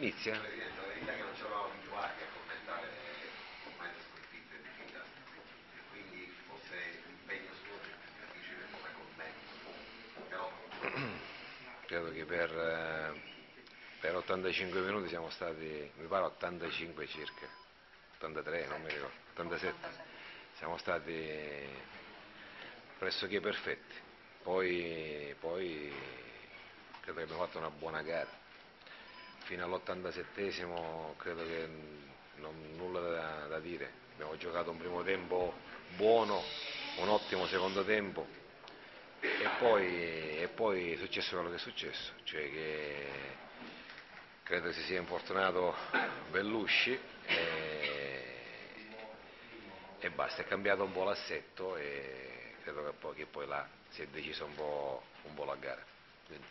Inizia. Presidente, la verità è che non ci eravamo abituati a commentare ormai le sconfitte di fila e quindi forse l'impegno suo è più difficile come commento. Però Credo che per, eh, per 85 minuti siamo stati, mi pare 85 circa, 83, non mi ricordo, 87. Siamo stati pressoché perfetti. Poi, poi credo che abbiamo fatto una buona gara. Fino all'87esimo credo che non, nulla da, da dire. Abbiamo giocato un primo tempo buono, un ottimo secondo tempo e poi, e poi è successo quello che è successo, cioè che credo si sia infortunato Bellusci e, e basta, è cambiato un po' l'assetto e credo che poi, che poi là si è decisa un po', un po' la gara. Quindi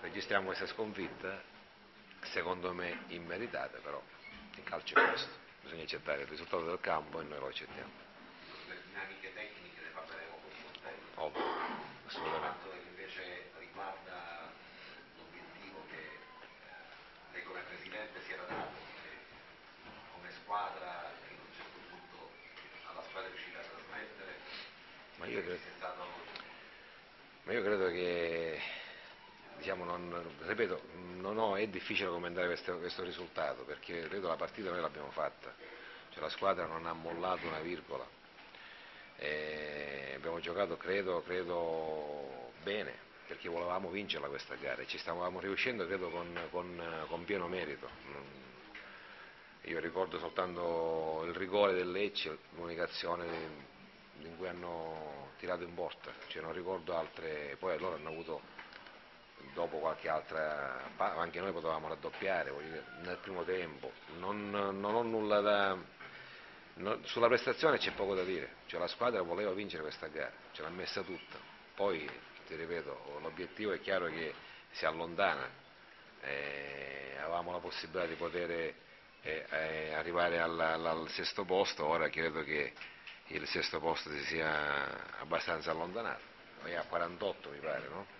registriamo questa sconfitta, secondo me immeritata, però in calcio è questo, bisogna accettare il risultato del campo e noi lo accettiamo. le dinamiche tecniche ne parleremo con Montello. Ovvio, Per assolutamente. quanto invece riguarda l'obiettivo che eh, lei come Presidente si era dato, che come squadra a un certo punto alla squadra è riuscita a trasmettere, Ma io credo, stato ma io credo che, diciamo, non, ripeto, non ho- è difficile commentare questo, questo risultato perché credo la partita noi l'abbiamo fatta, cioè la squadra non ha mollato una virgola, E abbiamo giocato credo, credo bene perché volevamo vincerla questa gara e ci stavamo riuscendo credo con, con- con pieno merito. Non- io ricordo soltanto il rigore del Lecce, l'unica azione in cui hanno tirato in porta, cioè non ricordo altre, poi loro hanno avuto dopo qualche altra, anche noi potevamo raddoppiare dire, nel primo tempo, non, non ho nulla da, non- sulla prestazione c'è poco da dire, cioè la squadra voleva vincere questa gara, ce l'ha messa tutta, poi ti ripeto, l'obiettivo è chiaro che si allontana, eh, avevamo la possibilità di poter eh, eh, arrivare al, al- sesto posto, ora credo che il sesto posto si sia abbastanza allontanato, noi a 48 mi pare, no?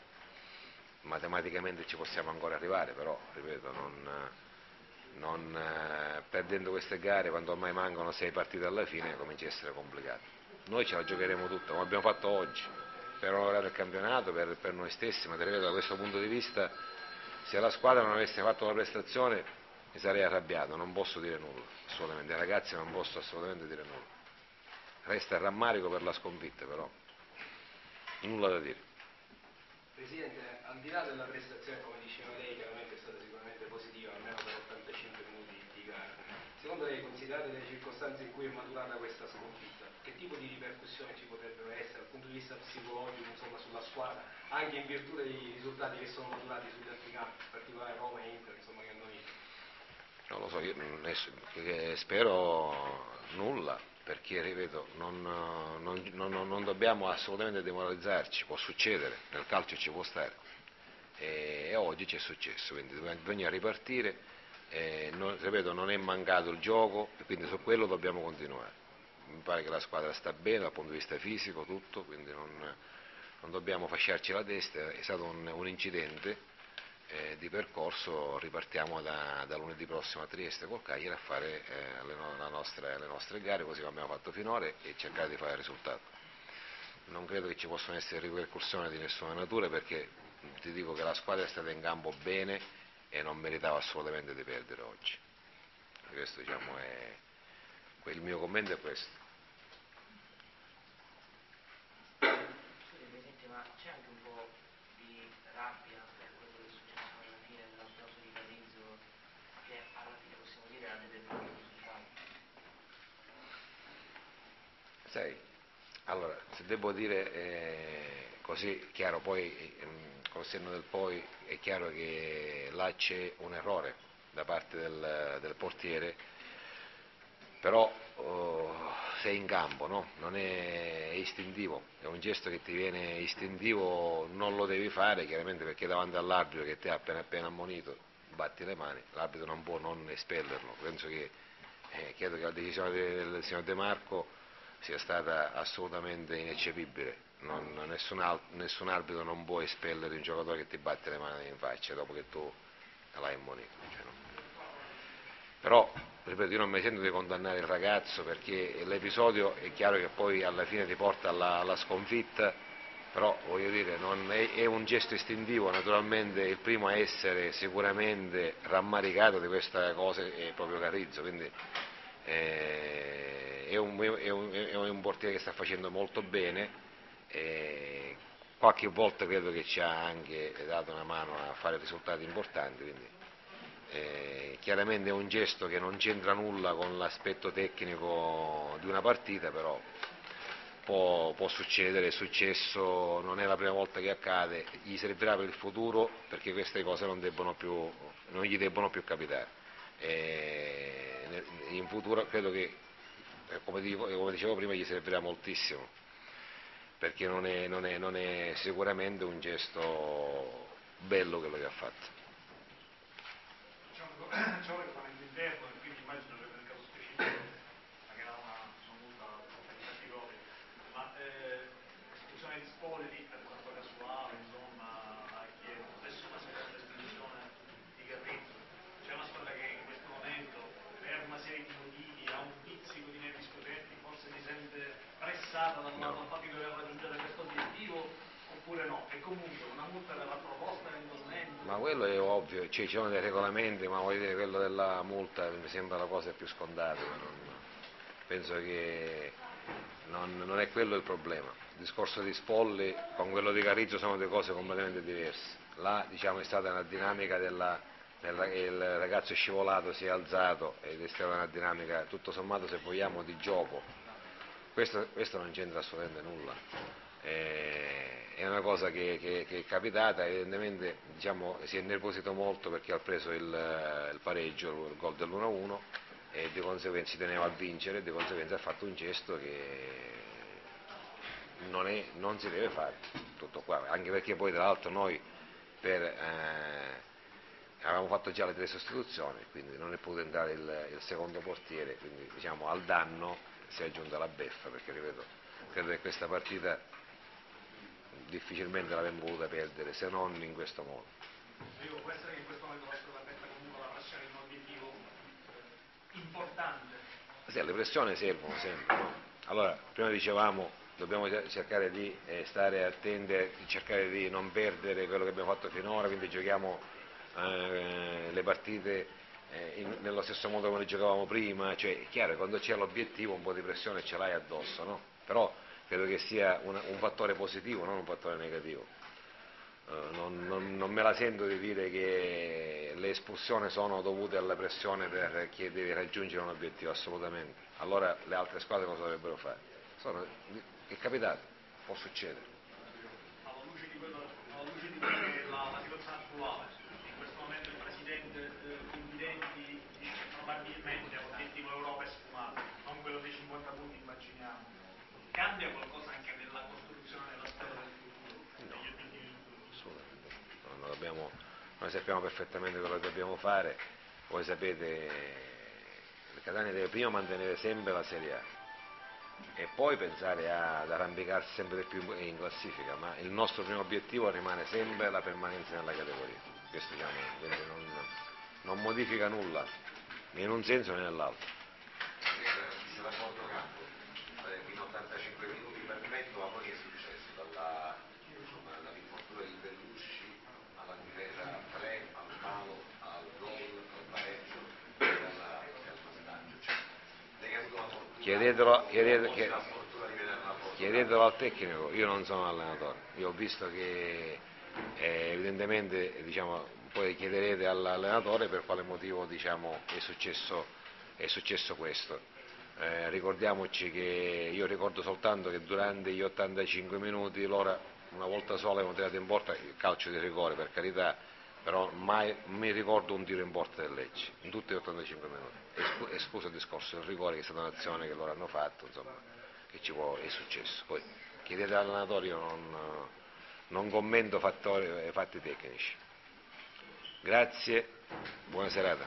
Matematicamente ci possiamo ancora arrivare, però ripeto, non, non, eh, perdendo queste gare quando ormai mancano sei partite alla fine comincia a essere complicato. Noi ce la giocheremo tutta, come abbiamo fatto oggi, per onorare il campionato, per, per noi stessi, ma ripeto da questo punto di vista se la squadra non avesse fatto la prestazione mi sarei arrabbiato, non posso dire nulla, assolutamente, ragazzi non posso assolutamente dire nulla. Resta il rammarico per la sconfitta però, nulla da dire. Presidente, al di là della prestazione, come diceva lei, chiaramente è stata sicuramente positiva, almeno per 85 minuti di gara. Secondo lei, considerate le circostanze in cui è maturata questa sconfitta, che tipo di ripercussioni ci potrebbero essere dal punto di vista psicologico, insomma, sulla squadra, anche in virtù dei risultati che sono maturati sugli altri campi, in particolare Roma e Inter, insomma, che hanno vinto? Non lo so, io che spero nulla, perché ripeto, non, non- non- non dobbiamo assolutamente demoralizzarci, può succedere, nel calcio ci può stare. E, oggi ci è successo, quindi bisogna ripartire, non- ripeto, non è mancato il gioco, e quindi su quello dobbiamo continuare. Mi pare che la squadra sta bene dal punto di vista fisico, tutto, quindi non, non dobbiamo fasciarci la testa, è stato un- un incidente eh, di percorso ripartiamo da, da lunedì prossimo a Trieste col Cagliari a fare eh, le, no- la nostre, le nostre gare così come abbiamo fatto finora e cercare di fare il risultato. Non credo che ci possano essere ripercussioni di nessuna natura perché ti dico che la squadra è stata in campo bene e non meritava assolutamente di perdere oggi. Questo diciamo è il mio commento è questo. Scusi Presidente, ma c'è anche un po' di rabbia per quello che è successo alla fine dell'applauso di Patrizio, che alla fine possiamo dire ha determinato il risultato? Sai, allora, se devo dire eh, così, chiaro, poi ehm, col senno del poi è chiaro che là c'è un errore da parte del, del portiere, però oh, sei in campo, no? non è, è istintivo, è un gesto che ti viene istintivo, non lo devi fare chiaramente perché davanti all'arbitro che ti ha appena appena ammonito batti le mani, l'arbitro non può non espellerlo, penso che eh, credo che la decisione del signor De Marco sia stata assolutamente ineccepibile. Non- nessun, al- nessun arbitro non può espellere un giocatore che ti batte le mani in faccia dopo che tu l'hai ammonito. cioè, no. Però, ripeto, io non mi sento di condannare il ragazzo perché l'episodio è chiaro che poi alla fine ti porta alla, alla sconfitta, però voglio dire, è, è, un gesto istintivo, naturalmente il primo a essere sicuramente rammaricato di questa cosa è proprio Carrizzo, quindi eh, è, un, è, un, è, un, portiere che sta facendo molto bene, eh, qualche volta credo che ci ha anche dato una mano a fare risultati importanti, quindi eh, chiaramente è un gesto che non c'entra nulla con l'aspetto tecnico di una partita, però può, può, succedere, è successo, non è la prima volta che accade, gli servirà per il futuro perché queste cose non, più, non gli debbono più capitare. E in futuro credo che, dico, come, dicevo prima, gli servirà moltissimo perché non è, non, è, non è sicuramente un gesto bello quello che ha fatto. C'è un regolamento interno e quindi immagino che nel caso specifico pagherà una, una multa particolare, ma eh, l'istituzione di Spoliti per quanto casuale, insomma, ha chiesto adesso una di c'è una squadra che in questo momento per una serie di motivi ha un pizzico di nervi scotenti, forse si sente pressata dal no. fatto di dover raggiungere questo obiettivo oppure no, e comunque una multa verrà proposta eventualmente ma quello è ovvio, cioè, ci sono dei regolamenti, ma voglio dire, quello della multa mi sembra la cosa più scontata, non, penso che non, non, è quello il problema. Il discorso di Spolli con quello di Carizzo sono due cose completamente diverse. Là diciamo, è stata una dinamica della, della, il ragazzo è scivolato, si è alzato ed è stata una dinamica tutto sommato se vogliamo di gioco. Questo, questo non c'entra assolutamente nulla. Eh, è una cosa che, che, che è capitata, evidentemente diciamo, si è nervosito molto perché ha preso il, il pareggio, il gol dell'1-1 e di conseguenza si teneva a vincere di conseguenza ha fatto un gesto che non, è, non si deve fare, tutto qua, anche perché poi tra l'altro noi per, eh, avevamo fatto già le tre sostituzioni, quindi non è potuto entrare il, il secondo portiere, quindi diciamo, al danno si è aggiunta la beffa, perché ripeto, credo che questa partita difficilmente l'avremmo potuta perdere se non in questo modo. Dico, può essere che in questo momento la squadra metta comunque la pressione in un obiettivo importante. Sì, le pressioni servono sempre. No? Allora, prima dicevamo dobbiamo cercare di eh, stare attenti, cercare di non perdere quello che abbiamo fatto finora, quindi giochiamo eh, le partite eh, in, nello stesso modo come le giocavamo prima, cioè è chiaro quando c'è l'obiettivo un po' di pressione ce l'hai addosso, no? Però credo che sia una, un fattore positivo, non un fattore negativo. Uh, non, non, non, me la sento di dire che le espulsioni sono dovute alla pressione per chi deve raggiungere un obiettivo, assolutamente. Allora le altre squadre cosa dovrebbero fare? Sono, è capitato, può succedere. Alla luce di quello, alla luce di quello che la, la situazione attuale, in questo momento il Presidente eh, Confidenti dice probabilmente l'obiettivo Europa è sfumato, non quello dei 50 punti immaginiamo cambia qualcosa anche nella costruzione della storia del futuro? No, assolutamente. No, dobbiamo, noi sappiamo perfettamente cosa dobbiamo fare, voi sapete, il Catania deve prima mantenere sempre la Serie A e poi pensare ad arrampicarsi sempre di più in classifica, ma il nostro primo obiettivo rimane sempre la permanenza nella categoria. Questo diciamo, quindi non, non modifica nulla, né in un senso né nell'altro. 45 minuti per metto a noi è successo, dalla, insomma, dall'infortunio di Bellusci alla difesa 3, al palo, al gol, al pareggio e al passaggio. Cioè, chiedetelo, chiedetelo, chiedetelo, al tecnico, io non sono allenatore, io ho visto che eh, evidentemente diciamo, poi chiederete all'allenatore per quale motivo diciamo, è, successo, è successo questo. Eh, ricordiamoci che io ricordo soltanto che durante gli 85 minuti loro una volta sola avevano tirato in porta il calcio di rigore per carità, però mai mi ricordo un tiro in porta del Lecce, in tutti gli 85 minuti, escluso il discorso del rigore che è stata un'azione che loro hanno fatto, insomma, che ci può, è successo. Poi chiedete all'allenatore, io non, non commento fattori, fatti tecnici. Grazie, buona serata.